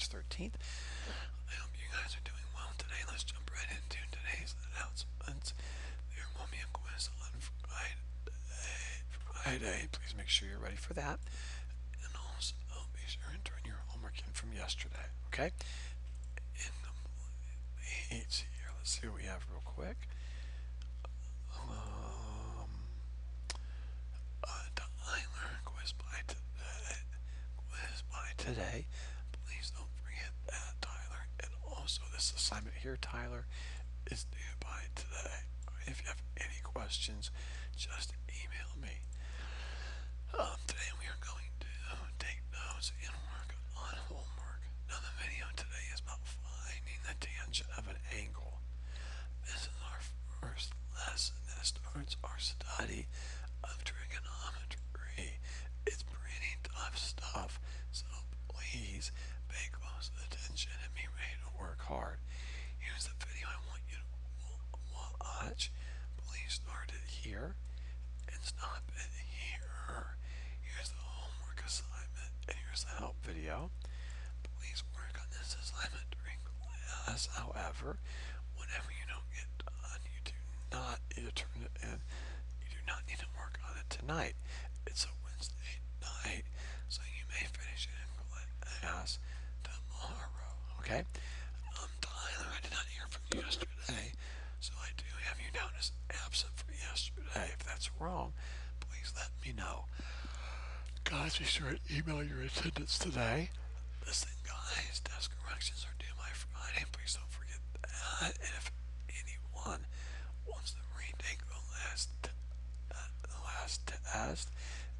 March 13th. I hope you guys are doing well today. Let's jump right into today's announcements. There will be a quiz on Friday. Friday. Please make sure you're ready for that. And also, be sure and turn your homework in from yesterday, okay? In the let's see what we have real quick. Um, uh, Tyler, quiz by today. Quiz by today. Please don't forget that, Tyler. Also, this assignment here, Tyler, is due by today. If you have any questions, just email me. Um, today we are going to take notes and work on homework. Now the video today is about finding the tangent of an angle. This is our first lesson that starts our study pay close attention and be ready to work hard. Here's the video I want you to watch. Please start it here and stop it here. Here's the homework assignment, and here's the help video. Please work on this assignment during class. However, whenever you don't get done, you do not need to turn it in. You do not need to work on it tonight. It's a Wednesday night, so you may finish it in class tomorrow. Okay? Um, Tyler, I did not hear from you yesterday, so I do have you down as absent for yesterday. If that's wrong, please let me know. Guys, be sure to email your attendance today. Listen, guys, desk corrections are due by Friday. Please don't forget that. And if anyone wants to retake the last, uh, the last test,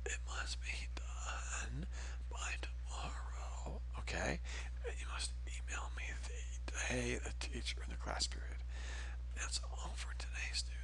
it must be done by tomorrow. Okay? And you must email me the the teacher, in the class period. That's all for today, students.